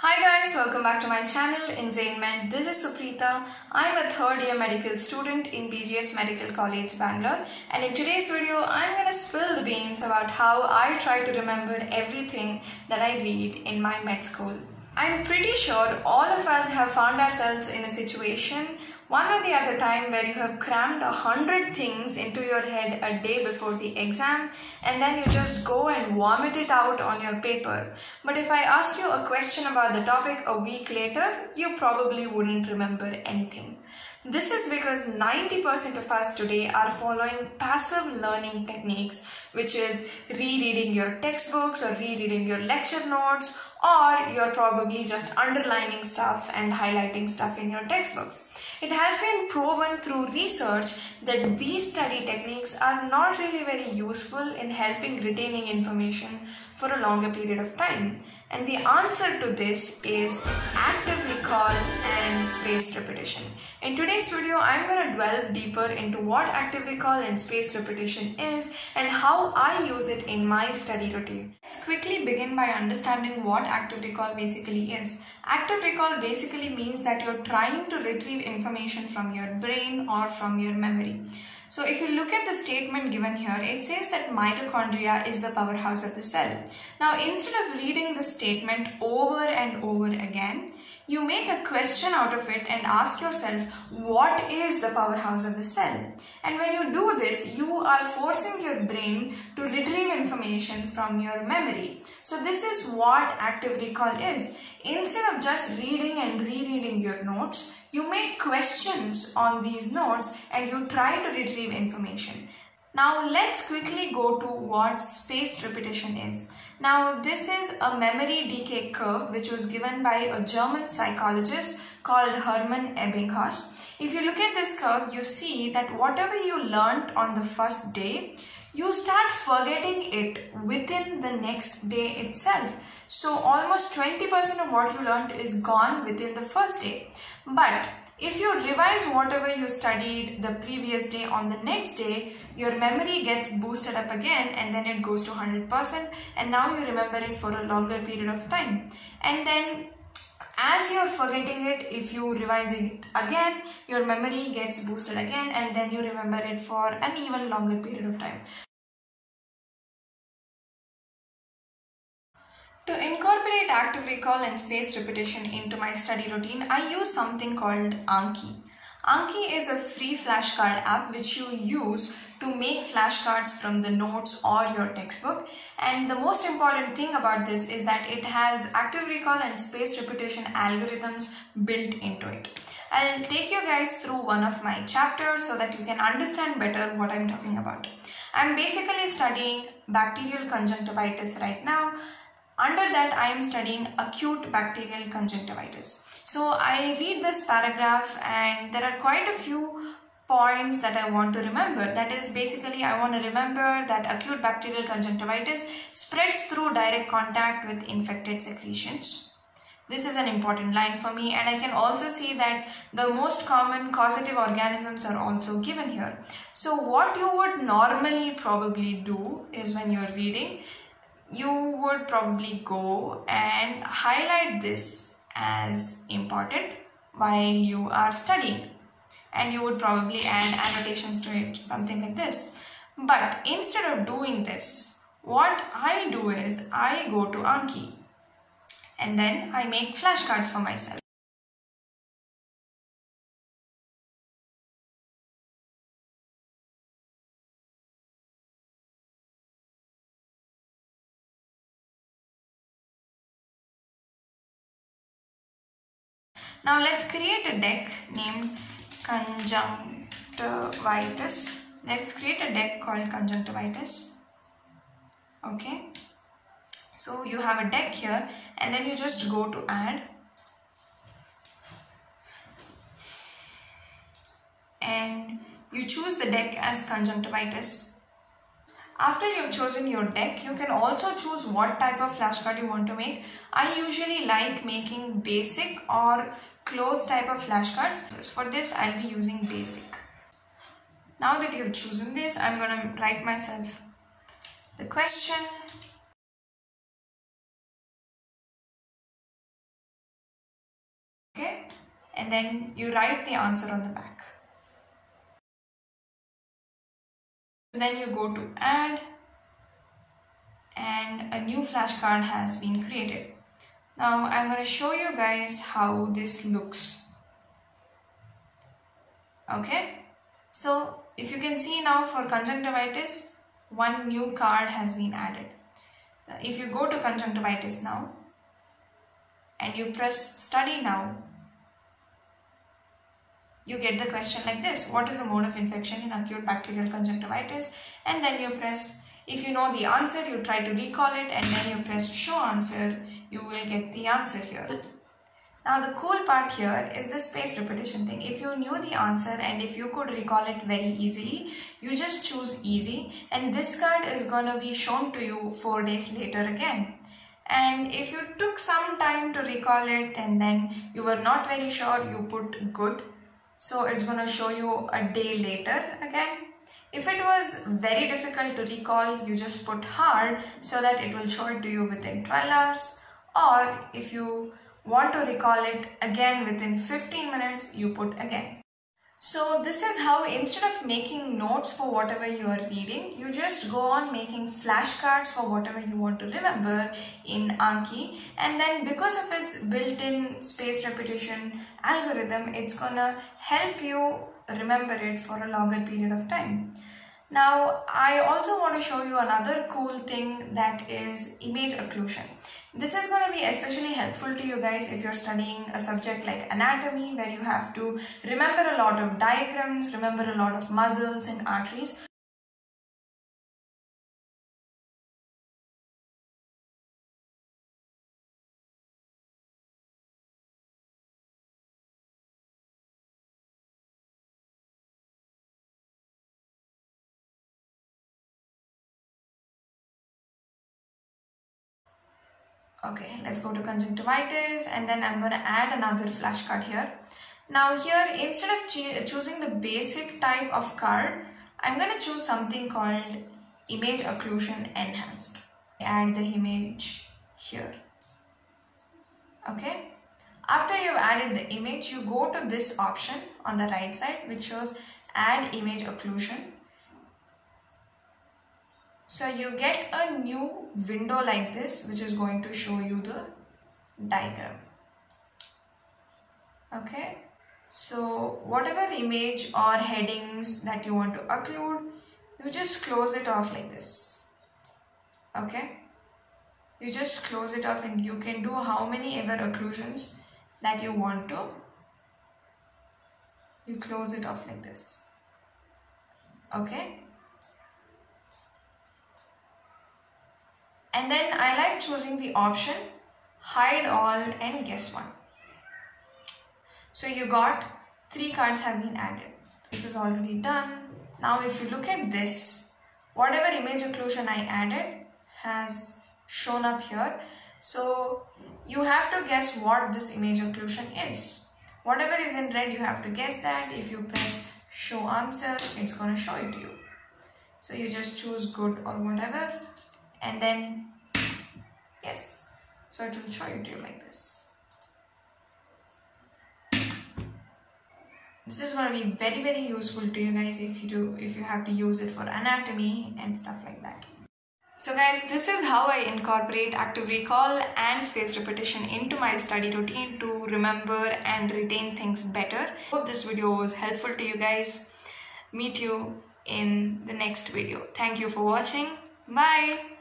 Hi guys, welcome back to my channel Inzanemed. This is Supritha. I'm a third year medical student in BGS Medical College, Bangalore. And in today's video, I'm gonna spill the beans about how I try to remember everything that I read in my med school. I'm pretty sure all of us have found ourselves in a situation one or the other time where you have crammed a hundred things into your head a day before the exam and then you just go and vomit it out on your paper. But if I ask you a question about the topic a week later, you probably wouldn't remember anything. This is because 90% of us today are following passive learning techniques, which is rereading your textbooks or rereading your lecture notes, or you're probably just underlining stuff and highlighting stuff in your textbooks. It has been proven through research that these study techniques are not really very useful in helping retaining information for a longer period of time. And the answer to this is active recall and spaced repetition. In today's video, I'm going to delve deeper into what active recall and spaced repetition is and how I use it in my study routine. Let's quickly begin by understanding what active recall basically is. Active recall basically means that you're trying to retrieve information from your brain or from your memory. So if you look at the statement given here, it says that mitochondria is the powerhouse of the cell. Now instead of reading the statement over and over again, you make a question out of it and ask yourself, what is the powerhouse of the cell? And when you do this, you are forcing your brain to retrieve information from your memory. So this is what active recall is. Instead of just reading and rereading your notes, you make questions on these notes and you try to retrieve information. Now let's quickly go to what spaced repetition is. Now this is a memory decay curve which was given by a German psychologist called Hermann Ebbinghaus. If you look at this curve, you see that whatever you learnt on the first day, you start forgetting it within the next day itself. So almost 20% of what you learned is gone within the first day. But if you revise whatever you studied the previous day on the next day, your memory gets boosted up again and then it goes to 100% and now you remember it for a longer period of time. And then as you're forgetting it, if you revise it again, your memory gets boosted again and then you remember it for an even longer period of time. To incorporate active recall and spaced repetition into my study routine, I use something called Anki. Anki is a free flashcard app which you use to make flashcards from the notes or your textbook. And the most important thing about this is that it has active recall and spaced repetition algorithms built into it. I'll take you guys through one of my chapters so that you can understand better what I'm talking about. I'm basically studying bacterial conjunctivitis right now under that, I am studying acute bacterial conjunctivitis. So I read this paragraph and there are quite a few points that I want to remember. That is basically I want to remember that acute bacterial conjunctivitis spreads through direct contact with infected secretions. This is an important line for me and I can also see that the most common causative organisms are also given here. So what you would normally probably do is when you're reading, you would probably go and highlight this as important while you are studying. And you would probably add annotations to it something like this. But instead of doing this what I do is I go to Anki and then I make flashcards for myself Now let's create a deck named conjunctivitis. Let's create a deck called conjunctivitis. Okay. So you have a deck here and then you just go to add and you choose the deck as conjunctivitis after you've chosen your deck, you can also choose what type of flashcard you want to make. I usually like making basic or cloze type of flashcards. For this, I'll be using basic. Now that you've chosen this, I'm going to write myself the question okay and then you write the answer on the back then you go to add and a new flashcard has been created now I'm going to show you guys how this looks. Okay? So if you can see now for conjunctivitis one new card has been added. If you go to conjunctivitis now and you press study now you get the question like this. What is the mode of infection in acute bacterial conjunctivitis? And then you press if you know the answer you try to recall it and then you press show answer you will get the answer here now the cool part here is the space repetition thing. If you knew the answer and if you could recall it very easily, you just choose easy and this card is gonna be shown to you 4 days later again. And if you took some time to recall it and then you were not very sure, you put good. So it's gonna show you a day later again. If it was very difficult to recall, you just put hard so that it will show it to you within 12 hours. Or if you want to recall it again within 15 minutes, you put again. So this is how instead of making notes for whatever you are reading, you just go on making flashcards for whatever you want to remember in Anki and then because of its built-in space repetition algorithm, it's gonna help you remember it for a longer period of time. Now, I also want to show you another cool thing that is image occlusion. This is going to be especially helpful to you guys if you're studying a subject like anatomy where you have to remember a lot of diagrams, remember a lot of muscles and arteries. Okay, let's go to conjunctivitis and then I'm going to add another flashcard here. Now here, instead of choosing the basic type of card, I'm going to choose something called image occlusion enhanced. Add the image here. Okay. After you've added the image, you go to this option on the right side which shows add image occlusion so you get a new window like this which is going to show you the diagram. Okay. So whatever image or headings that you want to occlude, you just close it off like this. Okay. You just close it off and you can do how many ever occlusions that you want to. You close it off like this. Okay. And then I like choosing the option hide all and guess one. So you got three cards have been added. This is already done. Now if you look at this, whatever image occlusion I added has shown up here. So you have to guess what this image occlusion is. Whatever is in red, you have to guess that. If you press show answer, it's going to show it to you. So you just choose good or whatever and then yes. So it will show you to you like this. This is going to be very very useful to you guys if you do if you have to use it for anatomy and stuff like that. So guys this is how I incorporate active recall and space repetition into my study routine to remember and retain things better. Hope this video was helpful to you guys. Meet you in the next video. Thank you for watching. Bye